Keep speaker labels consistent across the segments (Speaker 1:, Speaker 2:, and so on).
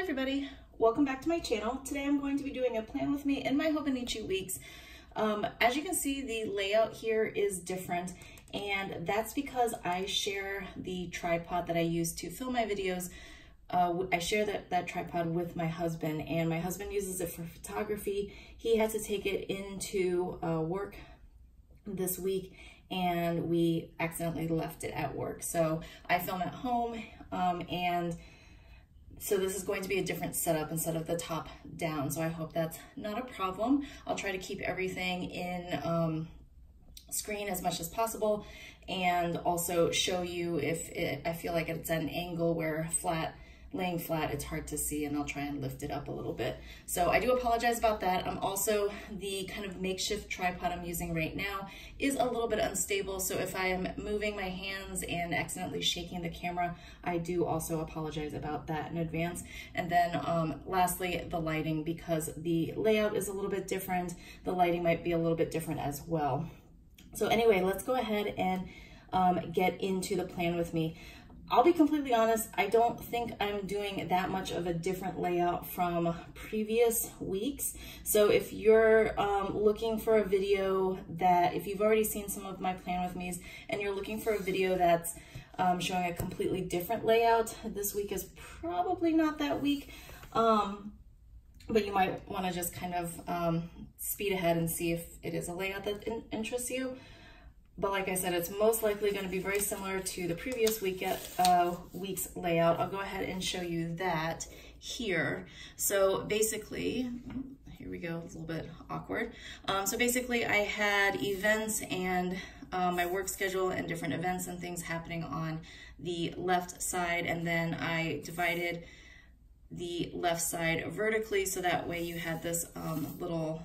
Speaker 1: everybody, welcome back to my channel. Today I'm going to be doing a plan with me in my Hobonichi weeks. Um, as you can see, the layout here is different and that's because I share the tripod that I use to film my videos. Uh, I share that, that tripod with my husband and my husband uses it for photography. He had to take it into uh, work this week and we accidentally left it at work. So I film at home um, and so this is going to be a different setup instead of the top down. So I hope that's not a problem. I'll try to keep everything in um, screen as much as possible and also show you if it, I feel like it's at an angle where flat laying flat, it's hard to see and I'll try and lift it up a little bit. So I do apologize about that. I'm also, the kind of makeshift tripod I'm using right now is a little bit unstable. So if I am moving my hands and accidentally shaking the camera, I do also apologize about that in advance. And then um, lastly, the lighting, because the layout is a little bit different, the lighting might be a little bit different as well. So anyway, let's go ahead and um, get into the plan with me. I'll be completely honest, I don't think I'm doing that much of a different layout from previous weeks. So if you're um, looking for a video that, if you've already seen some of my plan with me's and you're looking for a video that's um, showing a completely different layout, this week is probably not that week. Um, but you might want to just kind of um, speed ahead and see if it is a layout that in interests you. But like I said, it's most likely going to be very similar to the previous week uh, week's layout. I'll go ahead and show you that here. So basically, here we go, a little bit awkward. Um, so basically I had events and um, my work schedule and different events and things happening on the left side and then I divided the left side vertically so that way you had this um, little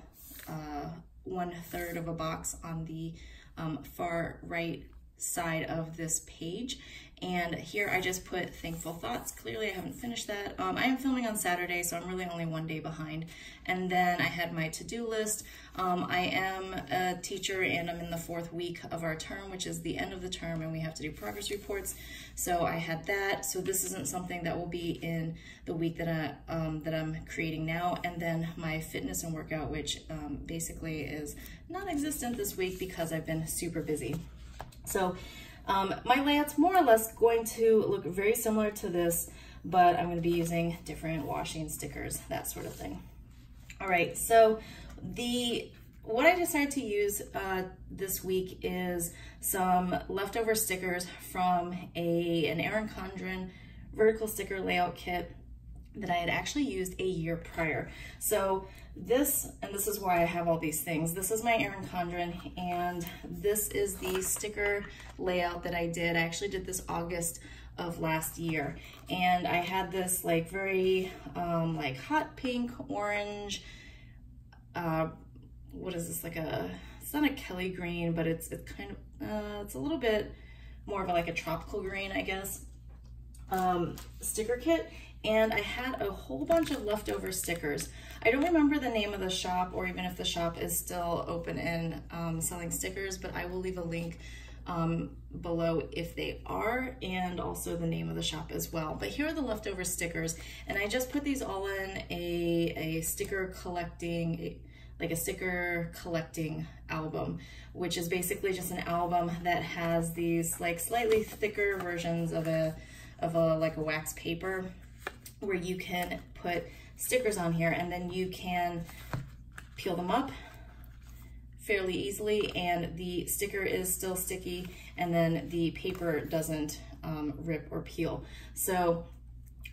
Speaker 1: uh, one third of a box on the um, far right side of this page. And here I just put thankful thoughts. Clearly I haven't finished that. Um, I am filming on Saturday, so I'm really only one day behind. And then I had my to-do list. Um, I am a teacher and I'm in the fourth week of our term, which is the end of the term, and we have to do progress reports. So I had that. So this isn't something that will be in the week that, I, um, that I'm creating now. And then my fitness and workout, which um, basically is non-existent this week because I've been super busy. So um, my layout's more or less going to look very similar to this, but I'm gonna be using different washing stickers, that sort of thing. All right, so the what I decided to use uh, this week is some leftover stickers from a an Erin Condren vertical sticker layout kit that I had actually used a year prior. So this, and this is why I have all these things, this is my Erin Condren, and this is the sticker layout that I did. I actually did this August of last year. And I had this like very um, like hot pink, orange, uh, what is this, like a, it's not a Kelly green, but it's, it's kind of, uh, it's a little bit more of a, like a tropical green, I guess, um, sticker kit and I had a whole bunch of leftover stickers. I don't remember the name of the shop or even if the shop is still open and um, selling stickers, but I will leave a link um, below if they are and also the name of the shop as well. But here are the leftover stickers and I just put these all in a, a sticker collecting, like a sticker collecting album, which is basically just an album that has these like slightly thicker versions of a, of a like a wax paper where you can put stickers on here and then you can peel them up fairly easily and the sticker is still sticky and then the paper doesn't um, rip or peel. So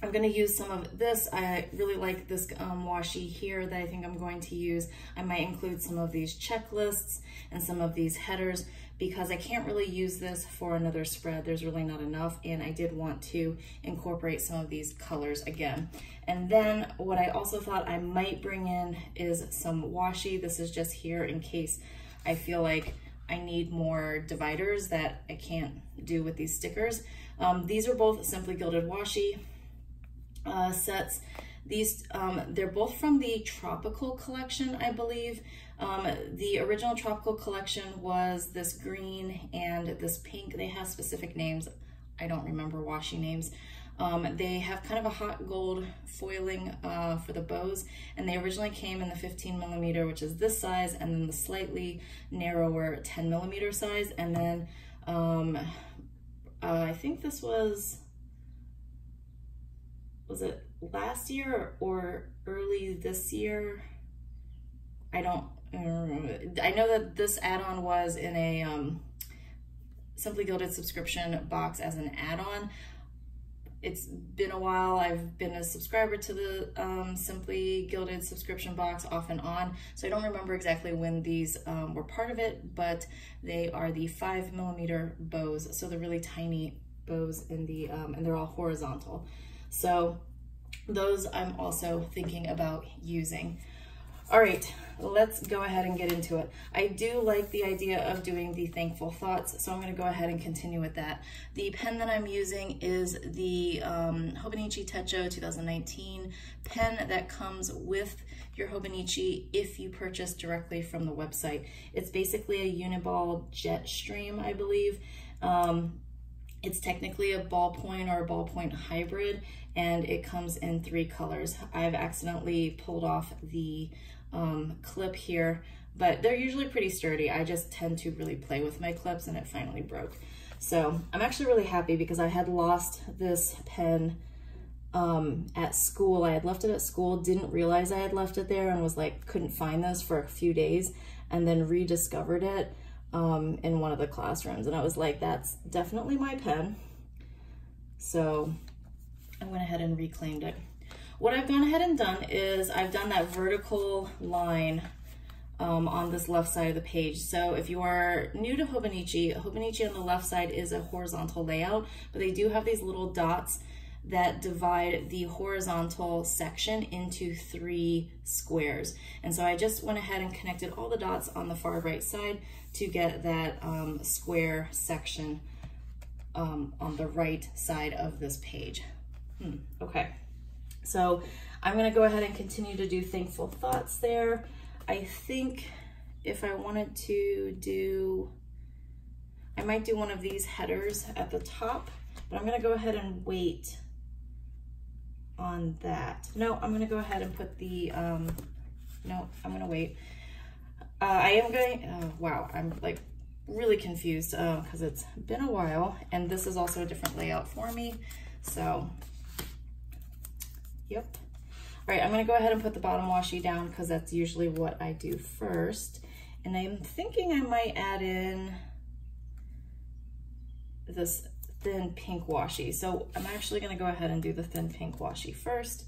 Speaker 1: I'm gonna use some of this. I really like this um, washi here that I think I'm going to use. I might include some of these checklists and some of these headers because I can't really use this for another spread. There's really not enough and I did want to incorporate some of these colors again. And then what I also thought I might bring in is some washi. This is just here in case I feel like I need more dividers that I can't do with these stickers. Um, these are both Simply Gilded Washi uh, sets. These, um, they're both from the Tropical collection, I believe. Um, the original Tropical collection was this green and this pink. They have specific names. I don't remember washi names. Um, they have kind of a hot gold foiling uh, for the bows, and they originally came in the 15 millimeter, which is this size, and then the slightly narrower 10 millimeter size, and then um, uh, I think this was, was it last year or early this year? I don't, I know that this add-on was in a um, Simply Gilded subscription box as an add-on it's been a while. I've been a subscriber to the um, Simply Gilded subscription box off and on, so I don't remember exactly when these um, were part of it, but they are the five millimeter bows, so they're really tiny bows in the, um, and they're all horizontal. So those I'm also thinking about using. All right, let's go ahead and get into it. I do like the idea of doing the thankful thoughts, so I'm gonna go ahead and continue with that. The pen that I'm using is the um, Hobonichi Techo 2019 pen that comes with your Hobonichi if you purchase directly from the website. It's basically a Uniball Jetstream, I believe. Um, it's technically a ballpoint or a ballpoint hybrid, and it comes in three colors. I've accidentally pulled off the um, clip here, but they're usually pretty sturdy. I just tend to really play with my clips and it finally broke. So I'm actually really happy because I had lost this pen um, at school. I had left it at school, didn't realize I had left it there and was like, couldn't find this for a few days and then rediscovered it um, in one of the classrooms. And I was like, that's definitely my pen. So I went ahead and reclaimed it. What I've gone ahead and done is I've done that vertical line um, on this left side of the page. So if you are new to Hobonichi, Hobonichi on the left side is a horizontal layout, but they do have these little dots that divide the horizontal section into three squares. And so I just went ahead and connected all the dots on the far right side to get that um, square section um, on the right side of this page. Hmm, okay. So I'm gonna go ahead and continue to do thankful thoughts there. I think if I wanted to do, I might do one of these headers at the top, but I'm gonna go ahead and wait on that. No, I'm gonna go ahead and put the, um, no, I'm gonna wait. Uh, I am going, uh, wow, I'm like really confused because uh, it's been a while and this is also a different layout for me. So Yep. All right, I'm gonna go ahead and put the bottom washi down because that's usually what I do first. And I'm thinking I might add in this thin pink washi. So I'm actually gonna go ahead and do the thin pink washi first.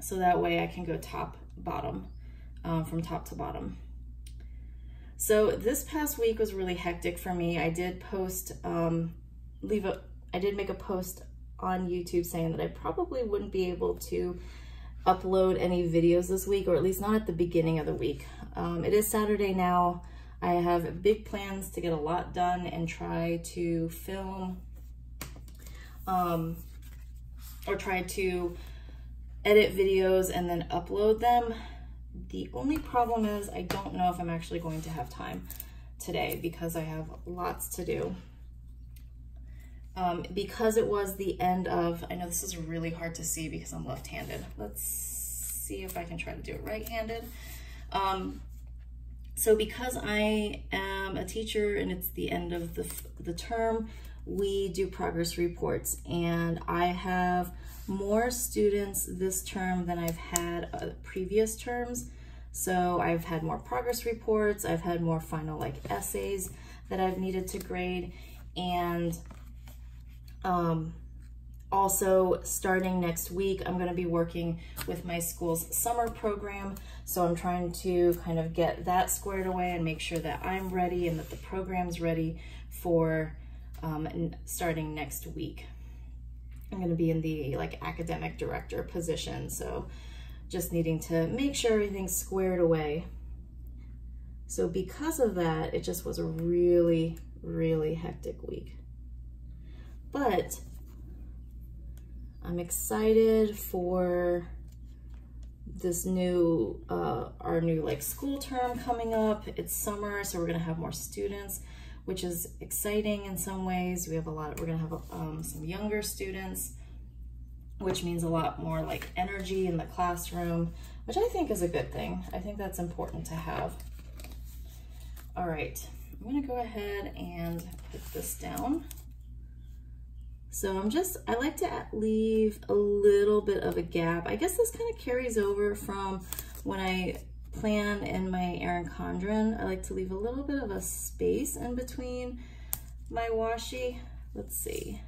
Speaker 1: So that way I can go top, bottom, um, from top to bottom. So this past week was really hectic for me. I did post, um, leave a, I did make a post on YouTube saying that I probably wouldn't be able to upload any videos this week, or at least not at the beginning of the week. Um, it is Saturday now. I have big plans to get a lot done and try to film um, or try to edit videos and then upload them. The only problem is I don't know if I'm actually going to have time today because I have lots to do um, because it was the end of, I know this is really hard to see because I'm left-handed. Let's see if I can try to do it right-handed. Um, so because I am a teacher and it's the end of the, the term, we do progress reports and I have more students this term than I've had uh, previous terms. So I've had more progress reports, I've had more final like essays that I've needed to grade and um, also, starting next week, I'm gonna be working with my school's summer program. So I'm trying to kind of get that squared away and make sure that I'm ready and that the program's ready for um, starting next week. I'm gonna be in the like academic director position. So just needing to make sure everything's squared away. So because of that, it just was a really, really hectic week. But I'm excited for this new, uh, our new like school term coming up. It's summer, so we're gonna have more students. which is exciting in some ways. We have a lot, of, we're gonna have um, some younger students, which means a lot more like energy in the classroom, which I think is a good thing. I think that's important to have. All right, I'm gonna go ahead and put this down. So I'm just, I like to leave a little bit of a gap. I guess this kind of carries over from when I plan in my Erin Condren. I like to leave a little bit of a space in between my washi. Let's see.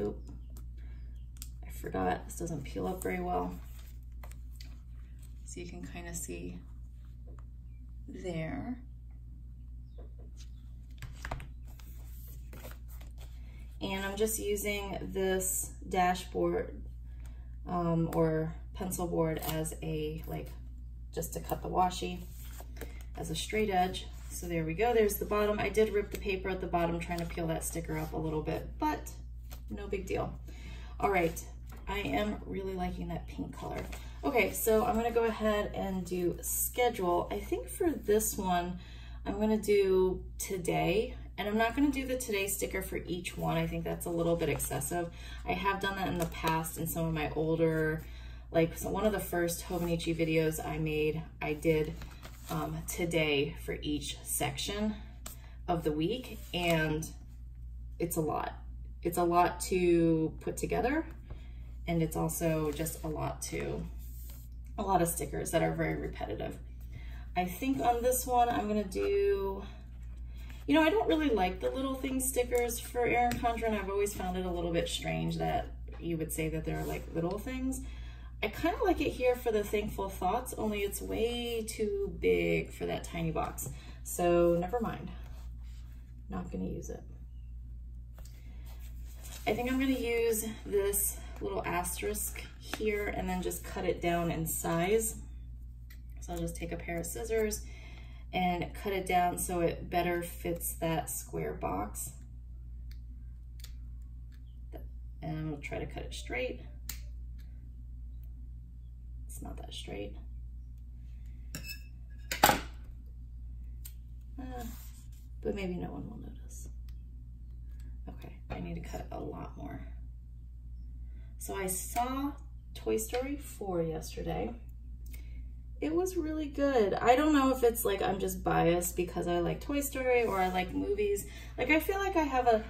Speaker 1: Oop, I forgot, this doesn't peel up very well. So you can kind of see there. And I'm just using this dashboard um, or pencil board as a, like, just to cut the washi as a straight edge. So there we go, there's the bottom. I did rip the paper at the bottom trying to peel that sticker up a little bit, but no big deal. All right, I am really liking that pink color. Okay, so I'm gonna go ahead and do schedule. I think for this one, I'm gonna do today and I'm not gonna do the today sticker for each one. I think that's a little bit excessive. I have done that in the past in some of my older, like so one of the first Hobonichi videos I made, I did um, today for each section of the week. And it's a lot. It's a lot to put together. And it's also just a lot to, a lot of stickers that are very repetitive. I think on this one, I'm gonna do you know, I don't really like the little thing stickers for Erin Condren. I've always found it a little bit strange that you would say that they're like little things. I kind of like it here for the Thankful Thoughts, only it's way too big for that tiny box. So never mind, not gonna use it. I think I'm gonna use this little asterisk here and then just cut it down in size. So I'll just take a pair of scissors and cut it down so it better fits that square box. And we'll try to cut it straight. It's not that straight. Uh, but maybe no one will notice. Okay, I need to cut a lot more. So I saw Toy Story 4 yesterday it was really good. I don't know if it's like I'm just biased because I like Toy Story or I like movies. Like I feel like I have a,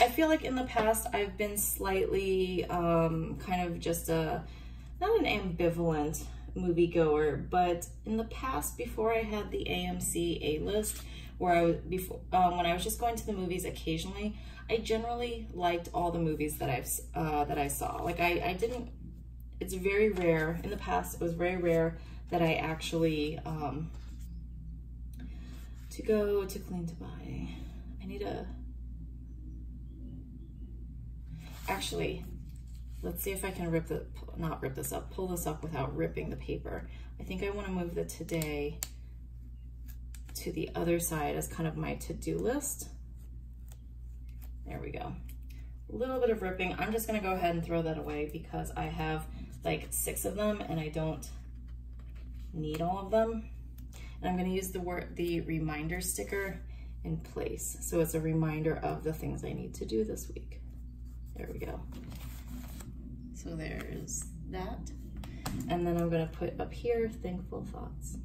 Speaker 1: I feel like in the past I've been slightly um, kind of just a, not an ambivalent moviegoer, but in the past before I had the AMC A-list, where I was before um, when I was just going to the movies occasionally, I generally liked all the movies that I've uh, that I saw. Like I, I didn't. It's very rare in the past. It was very rare that I actually, um, to go to clean to buy, I need a, actually, let's see if I can rip the, not rip this up, pull this up without ripping the paper. I think I wanna move the today to the other side as kind of my to-do list. There we go. A little bit of ripping. I'm just gonna go ahead and throw that away because I have like six of them and I don't need all of them. And I'm gonna use the word, the reminder sticker in place. So it's a reminder of the things I need to do this week. There we go. So there's that. And then I'm gonna put up here, thankful thoughts.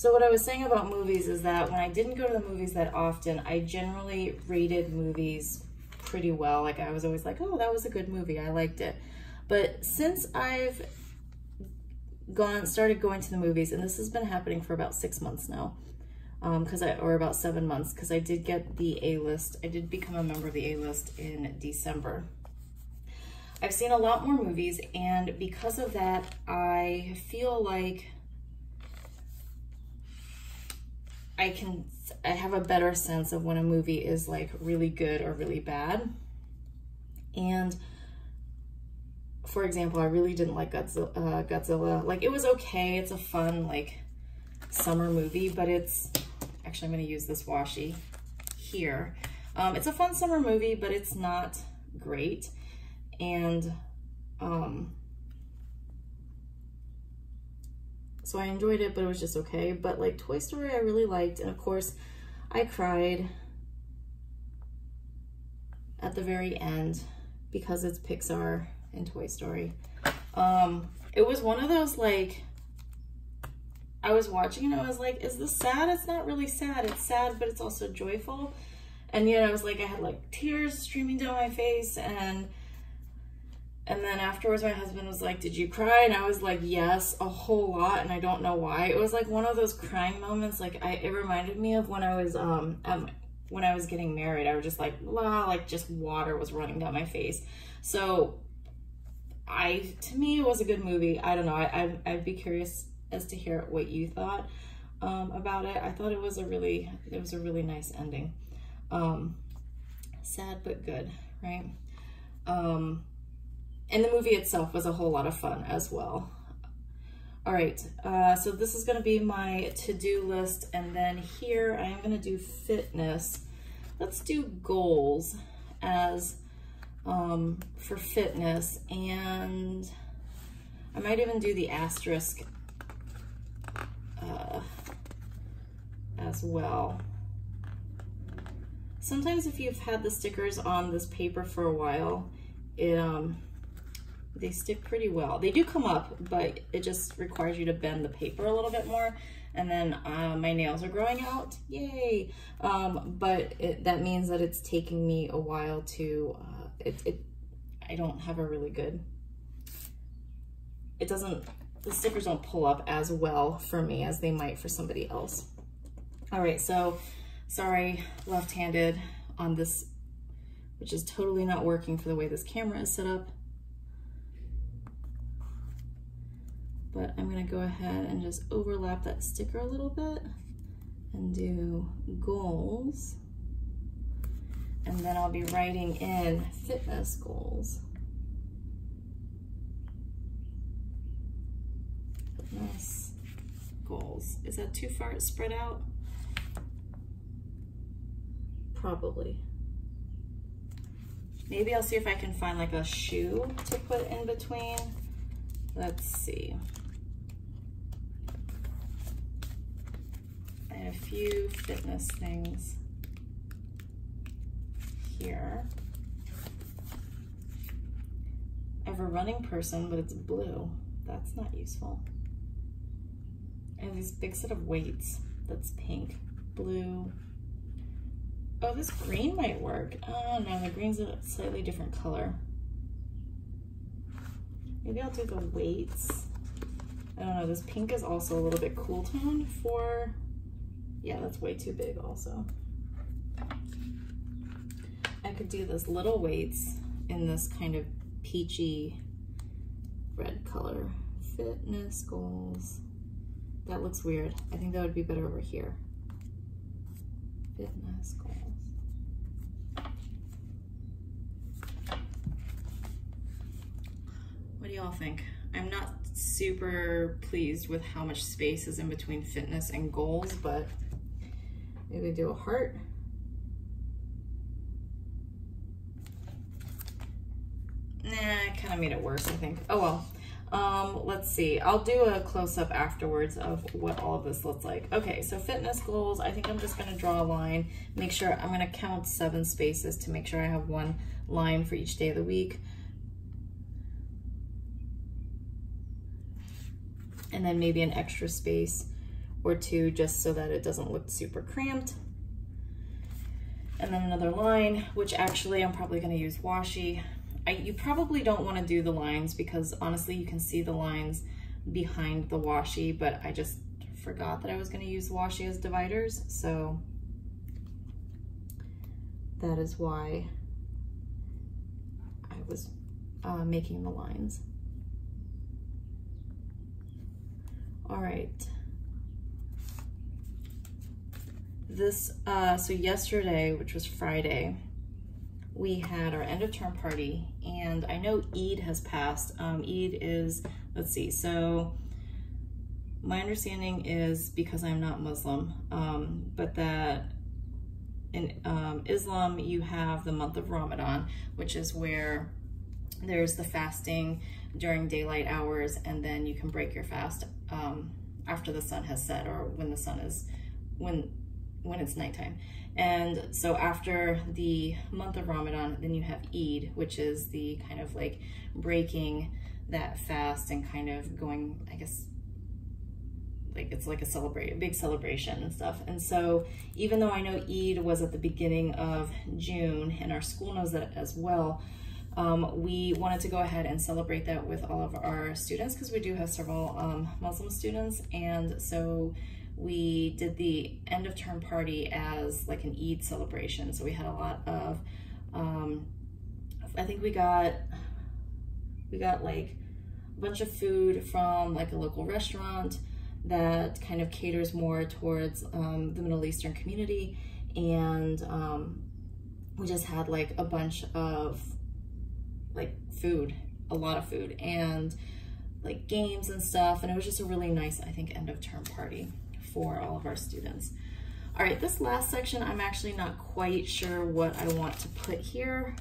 Speaker 1: So what I was saying about movies is that when I didn't go to the movies that often, I generally rated movies pretty well. Like I was always like, oh, that was a good movie. I liked it. But since I've gone, started going to the movies, and this has been happening for about six months now, um, cause I, or about seven months, because I did get the A-list. I did become a member of the A-list in December. I've seen a lot more movies, and because of that, I feel like I can, I have a better sense of when a movie is like really good or really bad. And for example, I really didn't like Godzilla, uh, Godzilla. Like, it was okay. It's a fun, like, summer movie, but it's... Actually, I'm going to use this washi here. Um, it's a fun summer movie, but it's not great. And um, So I enjoyed it, but it was just okay. But like Toy Story, I really liked. And of course, I cried at the very end because it's Pixar and Toy Story. Um, it was one of those like, I was watching and I was like, is this sad? It's not really sad. It's sad, but it's also joyful. And yet I was like, I had like tears streaming down my face and and then afterwards my husband was like, did you cry? And I was like, yes, a whole lot. And I don't know why. It was like one of those crying moments. Like I, it reminded me of when I was, um, um, when I was getting married, I was just like, la, like just water was running down my face. So I, to me, it was a good movie. I don't know. I, I I'd be curious as to hear what you thought, um, about it. I thought it was a really, it was a really nice ending. Um, sad, but good, right? Um, and the movie itself was a whole lot of fun as well. All right, uh, so this is gonna be my to-do list, and then here I am gonna do fitness. Let's do goals as um, for fitness, and I might even do the asterisk uh, as well. Sometimes if you've had the stickers on this paper for a while, it, um, they stick pretty well. They do come up, but it just requires you to bend the paper a little bit more. And then uh, my nails are growing out, yay. Um, but it, that means that it's taking me a while to, uh, it, it, I don't have a really good, it doesn't, the stickers don't pull up as well for me as they might for somebody else. All right, so sorry, left-handed on this, which is totally not working for the way this camera is set up. but I'm gonna go ahead and just overlap that sticker a little bit and do goals. And then I'll be writing in fitness goals. Fitness goals. Is that too far spread out? Probably. Maybe I'll see if I can find like a shoe to put in between. Let's see. And a few fitness things here. I have a running person, but it's blue. That's not useful. I have these big set of weights. That's pink, blue. Oh, this green might work. Oh no, the green's a slightly different color. Maybe I'll do the weights. I don't know, this pink is also a little bit cool toned for yeah, that's way too big also. Could do this little weights in this kind of peachy red color. Fitness goals. That looks weird. I think that would be better over here. Fitness goals. What do y'all think? I'm not super pleased with how much space is in between fitness and goals, but Maybe do a heart. Nah, I kind of made it worse, I think. Oh well. Um, let's see. I'll do a close-up afterwards of what all of this looks like. Okay, so fitness goals. I think I'm just going to draw a line. Make sure I'm going to count seven spaces to make sure I have one line for each day of the week. And then maybe an extra space or two just so that it doesn't look super cramped. And then another line, which actually I'm probably gonna use washi. I, you probably don't wanna do the lines because honestly you can see the lines behind the washi, but I just forgot that I was gonna use washi as dividers. So that is why I was uh, making the lines. All right. this, uh, so yesterday, which was Friday, we had our end of term party and I know Eid has passed. Um, Eid is, let's see, so my understanding is because I'm not Muslim, um, but that in um, Islam you have the month of Ramadan, which is where there's the fasting during daylight hours and then you can break your fast um, after the sun has set or when the sun is, when, when it's nighttime. And so after the month of Ramadan, then you have Eid, which is the kind of like breaking that fast and kind of going, I guess, like it's like a celebrate, a big celebration and stuff. And so even though I know Eid was at the beginning of June and our school knows that as well, um, we wanted to go ahead and celebrate that with all of our students because we do have several um, Muslim students. And so we did the end of term party as like an Eid celebration. So we had a lot of, um, I think we got, we got like a bunch of food from like a local restaurant that kind of caters more towards um, the Middle Eastern community. And um, we just had like a bunch of like food, a lot of food and like games and stuff. And it was just a really nice, I think, end of term party for all of our students. All right, this last section, I'm actually not quite sure what I want to put here.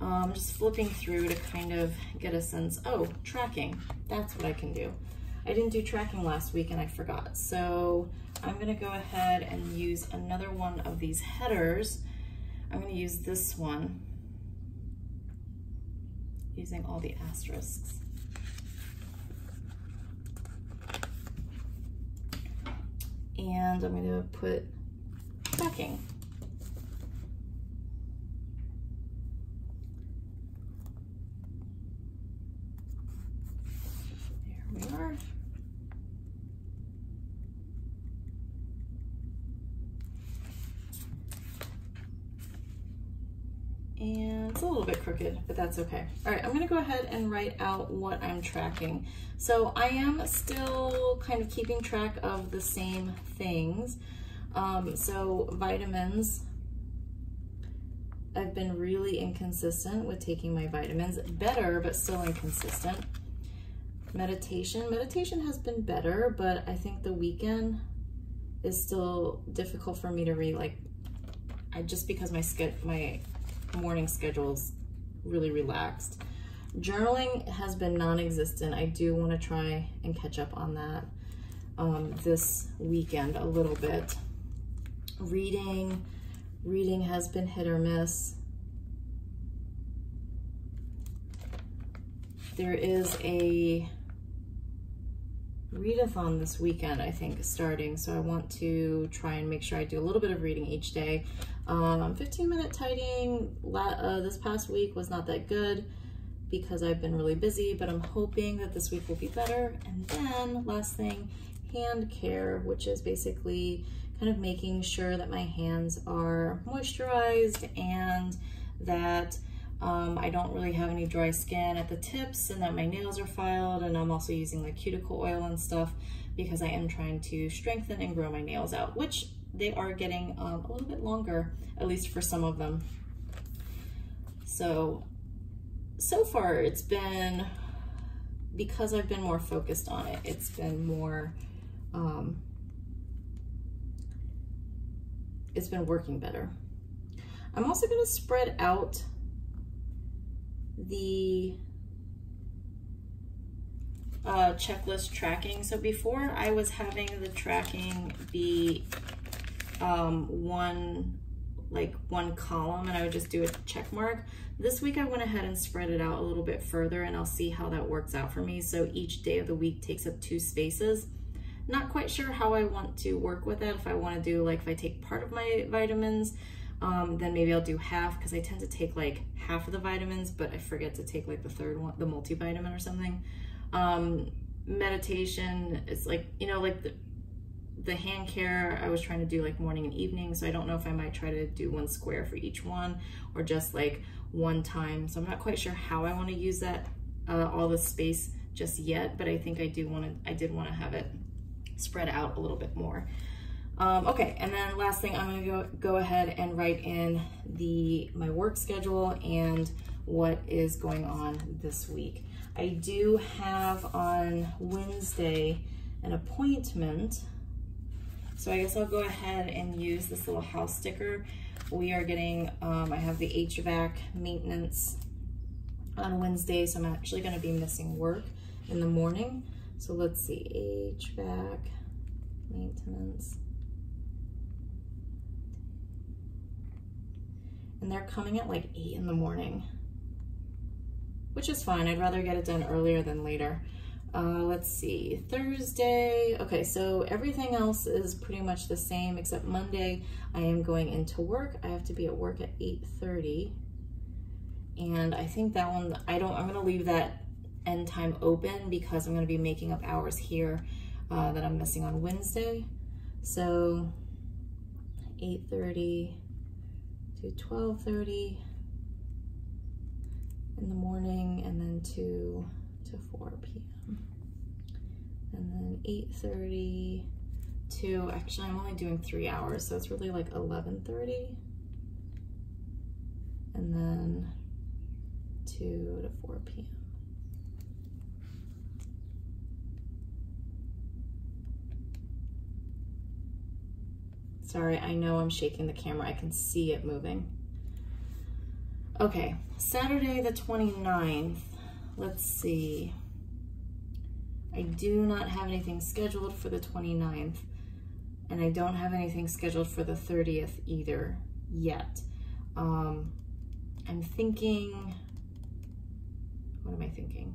Speaker 1: Um, just flipping through to kind of get a sense, oh, tracking, that's what I can do. I didn't do tracking last week and I forgot. So I'm gonna go ahead and use another one of these headers. I'm gonna use this one using all the asterisks. And I'm gonna put tracking. There we are. and it's a little bit crooked, but that's okay. All right, I'm gonna go ahead and write out what I'm tracking. So I am still kind of keeping track of the same things. Um, so vitamins, I've been really inconsistent with taking my vitamins. Better, but still inconsistent. Meditation, meditation has been better, but I think the weekend is still difficult for me to read. Like, I just because my my morning schedule's really relaxed. Journaling has been non-existent. I do want to try and catch up on that um, this weekend a little bit. Reading, reading has been hit or miss. There is a readathon this weekend, I think, starting. So I want to try and make sure I do a little bit of reading each day. Um, 15 minute tidying uh, this past week was not that good because I've been really busy, but I'm hoping that this week will be better. And then last thing, hand care, which is basically kind of making sure that my hands are moisturized and that um, I don't really have any dry skin at the tips and that my nails are filed and I'm also using like cuticle oil and stuff because I am trying to strengthen and grow my nails out, which they are getting um, a little bit longer, at least for some of them. So, so far it's been, because I've been more focused on it, it's been more, um, it's been working better. I'm also gonna spread out the uh, checklist tracking. So before I was having the tracking be um, one like one column and I would just do a check mark. This week I went ahead and spread it out a little bit further and I'll see how that works out for me. So each day of the week takes up two spaces. Not quite sure how I want to work with it. If I want to do like if I take part of my vitamins, um, then maybe I'll do half because I tend to take like half of the vitamins, but I forget to take like the third one, the multivitamin or something. Um, meditation, it's like, you know, like the, the hand care, I was trying to do like morning and evening. So I don't know if I might try to do one square for each one or just like one time. So I'm not quite sure how I want to use that, uh, all the space just yet, but I think I do want to, I did want to have it spread out a little bit more. Um, okay, and then last thing, I'm gonna go, go ahead and write in the my work schedule and what is going on this week. I do have on Wednesday an appointment so I guess I'll go ahead and use this little house sticker. We are getting, um, I have the HVAC maintenance on Wednesday, so I'm actually gonna be missing work in the morning. So let's see, HVAC maintenance. And they're coming at like eight in the morning, which is fine. I'd rather get it done earlier than later. Uh, let's see, Thursday. Okay, so everything else is pretty much the same except Monday. I am going into work. I have to be at work at 8.30. And I think that one, I don't, I'm gonna leave that end time open because I'm gonna be making up hours here uh, that I'm missing on Wednesday. So 8.30 to 12.30 in the morning and then 2 to 4 p.m. And then 8.30 to, actually I'm only doing three hours, so it's really like 11.30. And then 2 to 4 p.m. Sorry, I know I'm shaking the camera. I can see it moving. Okay, Saturday the 29th. Let's see. I do not have anything scheduled for the 29th, and I don't have anything scheduled for the 30th either yet. Um, I'm thinking, what am I thinking?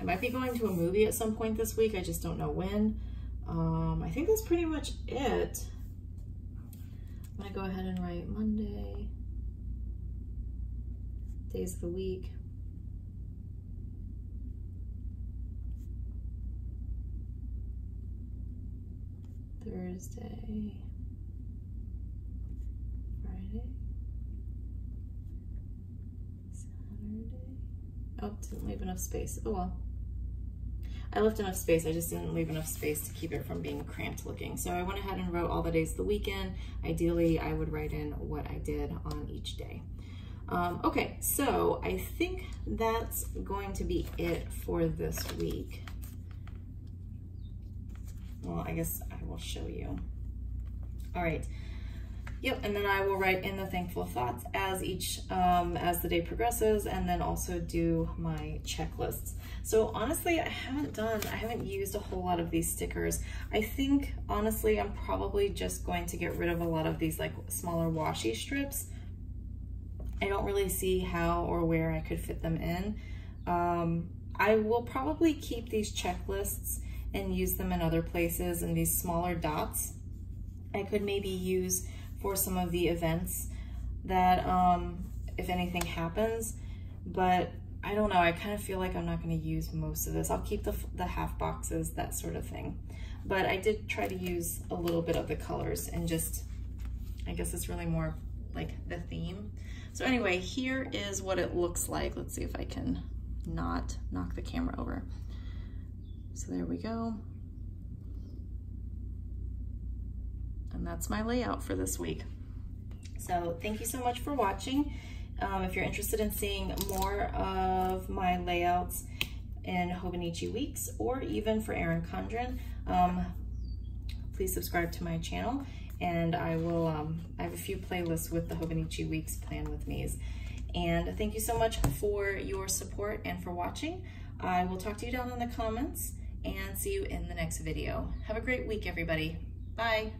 Speaker 1: I might be going to a movie at some point this week. I just don't know when. Um, I think that's pretty much it. I'm gonna go ahead and write Monday, days of the week. Thursday, Friday, Saturday. Oh, didn't leave enough space. Oh well. I left enough space, I just didn't leave enough space to keep it from being cramped looking. So I went ahead and wrote all the days of the weekend. Ideally, I would write in what I did on each day. Um, okay, so I think that's going to be it for this week. Well, I guess I will show you. All right. Yep, and then I will write in the thankful thoughts as each, um, as the day progresses, and then also do my checklists. So honestly, I haven't done, I haven't used a whole lot of these stickers. I think, honestly, I'm probably just going to get rid of a lot of these like smaller washi strips. I don't really see how or where I could fit them in. Um, I will probably keep these checklists and use them in other places and these smaller dots. I could maybe use for some of the events that um, if anything happens, but I don't know, I kind of feel like I'm not gonna use most of this. I'll keep the, the half boxes, that sort of thing. But I did try to use a little bit of the colors and just, I guess it's really more like the theme. So anyway, here is what it looks like. Let's see if I can not knock the camera over. So there we go. And that's my layout for this week. So thank you so much for watching. Um, if you're interested in seeing more of my layouts in Hobonichi Weeks or even for Erin Condren, um, please subscribe to my channel and I will, um, I have a few playlists with the Hobonichi Weeks Plan With Me's. And thank you so much for your support and for watching. I will talk to you down in the comments and see you in the next video. Have a great week, everybody. Bye.